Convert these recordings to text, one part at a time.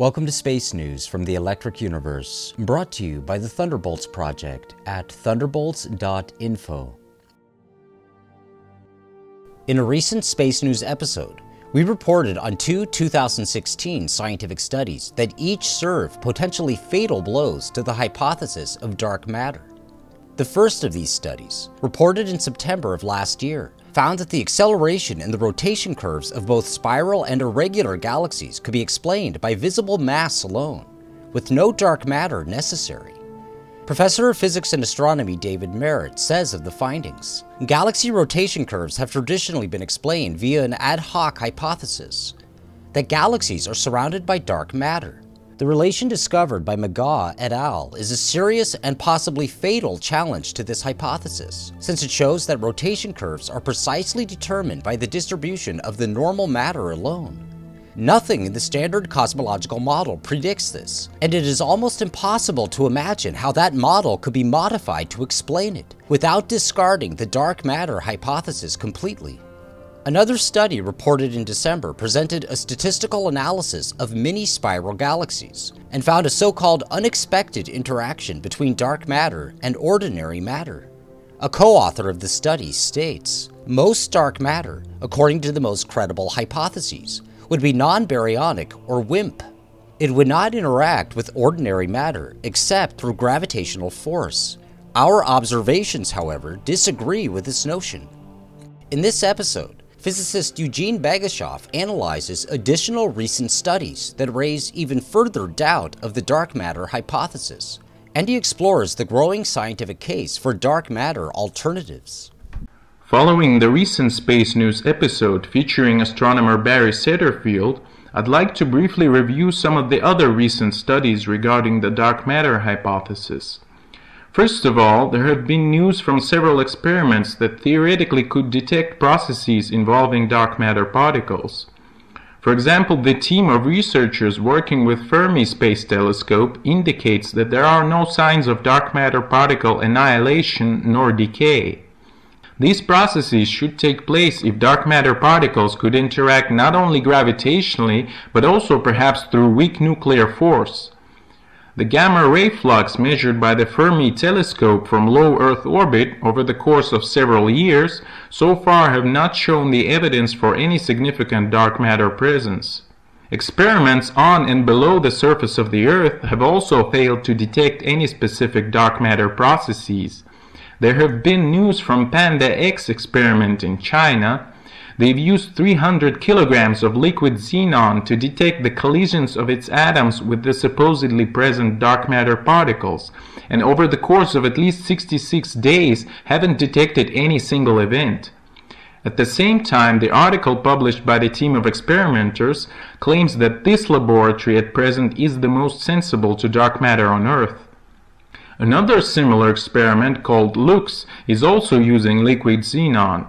Welcome to Space News from the Electric Universe, brought to you by the Thunderbolts Project at thunderbolts.info. In a recent Space News episode, we reported on two 2016 scientific studies that each serve potentially fatal blows to the hypothesis of dark matter. The first of these studies, reported in September of last year, found that the acceleration in the rotation curves of both spiral and irregular galaxies could be explained by visible mass alone, with no dark matter necessary. Professor of Physics and Astronomy David Merritt says of the findings Galaxy rotation curves have traditionally been explained via an ad hoc hypothesis that galaxies are surrounded by dark matter. The relation discovered by McGaugh et al. is a serious and possibly fatal challenge to this hypothesis, since it shows that rotation curves are precisely determined by the distribution of the normal matter alone. Nothing in the standard cosmological model predicts this, and it is almost impossible to imagine how that model could be modified to explain it, without discarding the dark matter hypothesis completely. Another study reported in December presented a statistical analysis of mini spiral galaxies and found a so called unexpected interaction between dark matter and ordinary matter. A co author of the study states most dark matter, according to the most credible hypotheses, would be non baryonic or WIMP. It would not interact with ordinary matter except through gravitational force. Our observations, however, disagree with this notion. In this episode, physicist Eugene Bagashov analyzes additional recent studies that raise even further doubt of the dark matter hypothesis, and he explores the growing scientific case for dark matter alternatives. Following the recent Space News episode featuring astronomer Barry Setterfield, I'd like to briefly review some of the other recent studies regarding the dark matter hypothesis. First of all, there have been news from several experiments that theoretically could detect processes involving dark matter particles. For example, the team of researchers working with Fermi Space Telescope indicates that there are no signs of dark matter particle annihilation nor decay. These processes should take place if dark matter particles could interact not only gravitationally, but also perhaps through weak nuclear force. The gamma ray flux measured by the Fermi telescope from low Earth orbit over the course of several years so far have not shown the evidence for any significant dark matter presence. Experiments on and below the surface of the Earth have also failed to detect any specific dark matter processes. There have been news from Panda X experiment in China. They've used 300 kilograms of liquid xenon to detect the collisions of its atoms with the supposedly present dark matter particles, and over the course of at least 66 days haven't detected any single event. At the same time, the article published by the team of experimenters claims that this laboratory at present is the most sensible to dark matter on Earth. Another similar experiment called LUX is also using liquid xenon,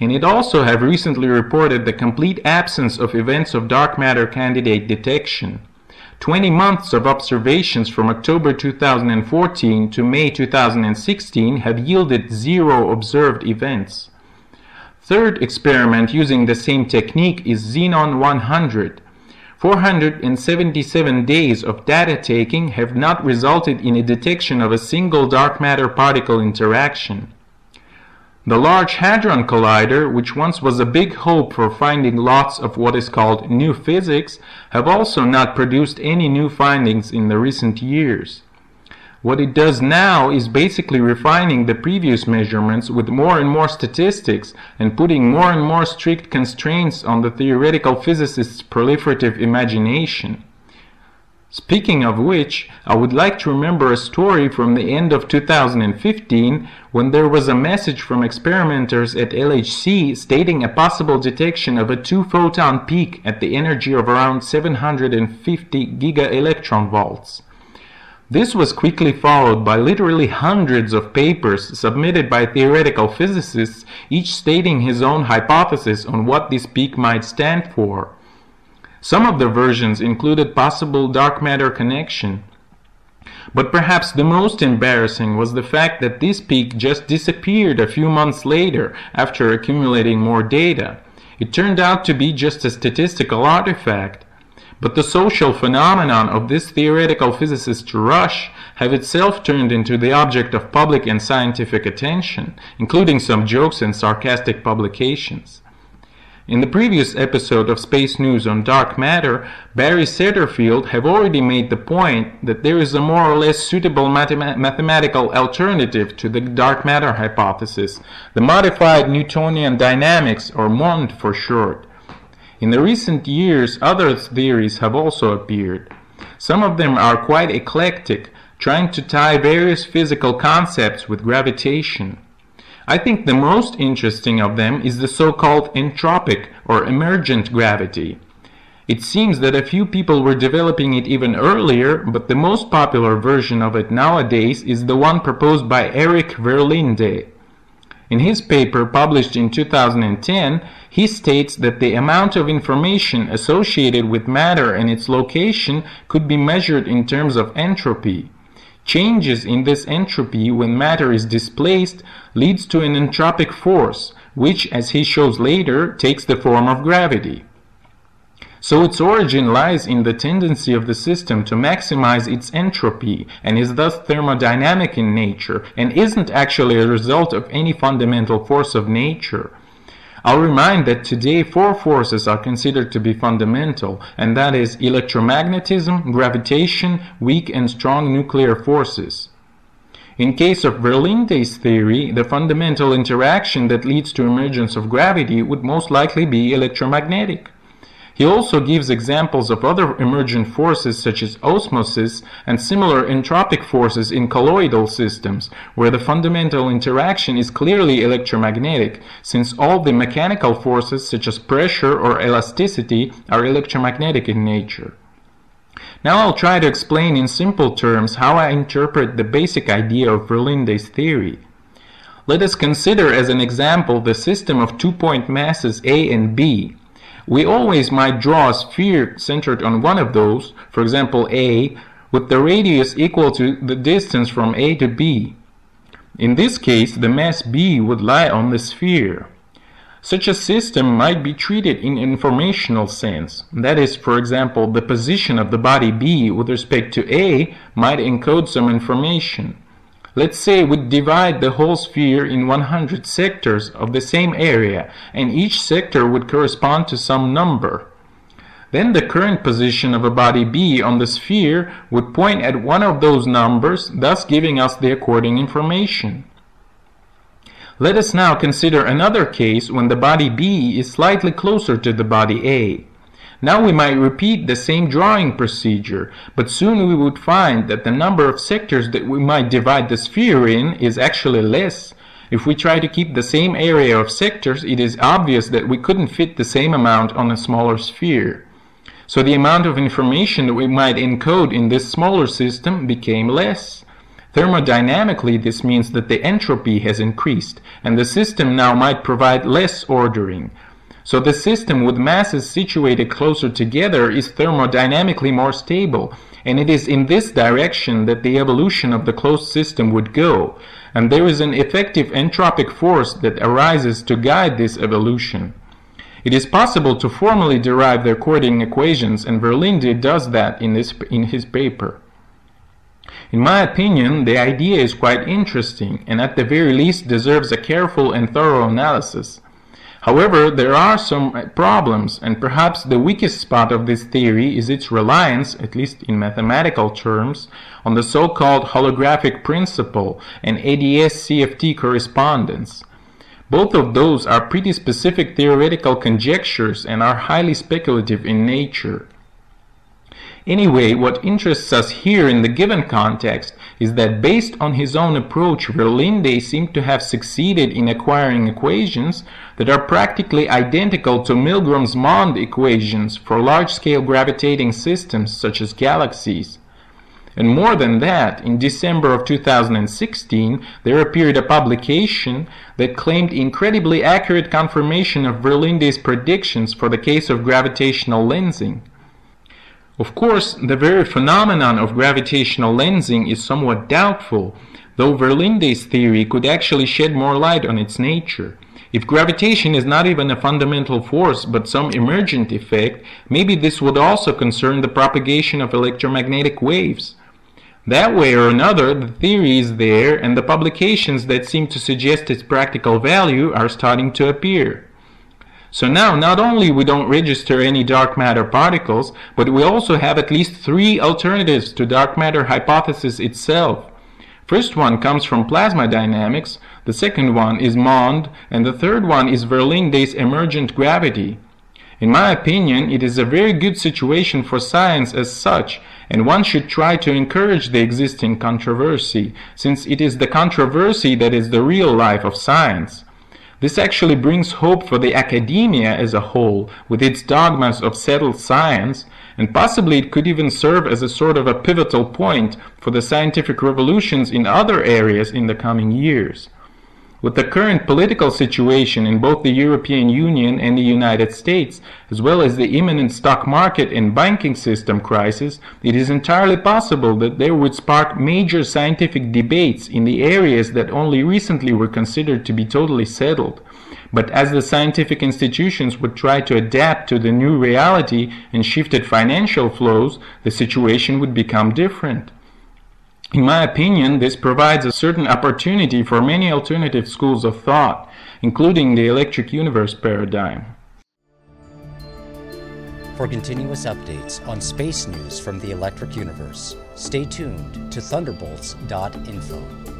and it also have recently reported the complete absence of events of dark matter candidate detection. 20 months of observations from October 2014 to May 2016 have yielded zero observed events. Third experiment using the same technique is Xenon 100. 477 days of data taking have not resulted in a detection of a single dark matter particle interaction. The Large Hadron Collider, which once was a big hope for finding lots of what is called new physics, have also not produced any new findings in the recent years. What it does now is basically refining the previous measurements with more and more statistics and putting more and more strict constraints on the theoretical physicist's proliferative imagination. Speaking of which, I would like to remember a story from the end of 2015 when there was a message from experimenters at LHC stating a possible detection of a two photon peak at the energy of around 750 giga volts. This was quickly followed by literally hundreds of papers submitted by theoretical physicists, each stating his own hypothesis on what this peak might stand for. Some of the versions included possible dark matter connection. But perhaps the most embarrassing was the fact that this peak just disappeared a few months later after accumulating more data. It turned out to be just a statistical artifact. But the social phenomenon of this theoretical physicist rush have itself turned into the object of public and scientific attention, including some jokes and sarcastic publications. In the previous episode of Space News on Dark Matter, Barry Setterfield have already made the point that there is a more or less suitable mathematical alternative to the dark matter hypothesis, the modified Newtonian dynamics, or MOND for short. In the recent years, other theories have also appeared. Some of them are quite eclectic, trying to tie various physical concepts with gravitation. I think the most interesting of them is the so-called entropic or emergent gravity. It seems that a few people were developing it even earlier, but the most popular version of it nowadays is the one proposed by Eric Verlinde. In his paper published in 2010, he states that the amount of information associated with matter and its location could be measured in terms of entropy. Changes in this entropy when matter is displaced leads to an entropic force, which, as he shows later, takes the form of gravity. So its origin lies in the tendency of the system to maximize its entropy and is thus thermodynamic in nature and isn't actually a result of any fundamental force of nature. I'll remind that today four forces are considered to be fundamental, and that is electromagnetism, gravitation, weak and strong nuclear forces. In case of Verlinde's theory, the fundamental interaction that leads to emergence of gravity would most likely be electromagnetic. He also gives examples of other emergent forces such as osmosis and similar entropic forces in colloidal systems, where the fundamental interaction is clearly electromagnetic, since all the mechanical forces such as pressure or elasticity are electromagnetic in nature. Now I'll try to explain in simple terms how I interpret the basic idea of Verlinde's theory. Let us consider as an example the system of two-point masses A and B, we always might draw a sphere centered on one of those, for example A, with the radius equal to the distance from A to B. In this case, the mass B would lie on the sphere. Such a system might be treated in informational sense. That is, for example, the position of the body B with respect to A might encode some information. Let's say we divide the whole sphere in 100 sectors of the same area, and each sector would correspond to some number. Then the current position of a body B on the sphere would point at one of those numbers, thus giving us the according information. Let us now consider another case when the body B is slightly closer to the body A. Now we might repeat the same drawing procedure, but soon we would find that the number of sectors that we might divide the sphere in is actually less. If we try to keep the same area of sectors, it is obvious that we couldn't fit the same amount on a smaller sphere. So the amount of information that we might encode in this smaller system became less. Thermodynamically, this means that the entropy has increased, and the system now might provide less ordering. So the system with masses situated closer together is thermodynamically more stable, and it is in this direction that the evolution of the closed system would go, and there is an effective entropic force that arises to guide this evolution. It is possible to formally derive the according equations, and Verlinde does that in, this, in his paper. In my opinion, the idea is quite interesting, and at the very least deserves a careful and thorough analysis. However, there are some problems, and perhaps the weakest spot of this theory is its reliance, at least in mathematical terms, on the so-called holographic principle and ADS-CFT correspondence. Both of those are pretty specific theoretical conjectures and are highly speculative in nature. Anyway, what interests us here in the given context is that based on his own approach, Verlinde seemed to have succeeded in acquiring equations that are practically identical to Milgrom's Mond equations for large-scale gravitating systems such as galaxies. And more than that, in December of 2016, there appeared a publication that claimed incredibly accurate confirmation of Verlinde's predictions for the case of gravitational lensing. Of course, the very phenomenon of gravitational lensing is somewhat doubtful, though Verlinde's theory could actually shed more light on its nature. If gravitation is not even a fundamental force but some emergent effect, maybe this would also concern the propagation of electromagnetic waves. That way or another, the theory is there, and the publications that seem to suggest its practical value are starting to appear. So now, not only we don't register any dark matter particles, but we also have at least three alternatives to dark matter hypothesis itself. First one comes from plasma dynamics, the second one is MOND, and the third one is Verlinde's emergent gravity. In my opinion, it is a very good situation for science as such, and one should try to encourage the existing controversy, since it is the controversy that is the real life of science. This actually brings hope for the academia as a whole, with its dogmas of settled science, and possibly it could even serve as a sort of a pivotal point for the scientific revolutions in other areas in the coming years. With the current political situation in both the European Union and the United States, as well as the imminent stock market and banking system crisis, it is entirely possible that there would spark major scientific debates in the areas that only recently were considered to be totally settled. But as the scientific institutions would try to adapt to the new reality and shifted financial flows, the situation would become different. In my opinion, this provides a certain opportunity for many alternative schools of thought, including the electric universe paradigm. For continuous updates on space news from the electric universe, stay tuned to thunderbolts.info.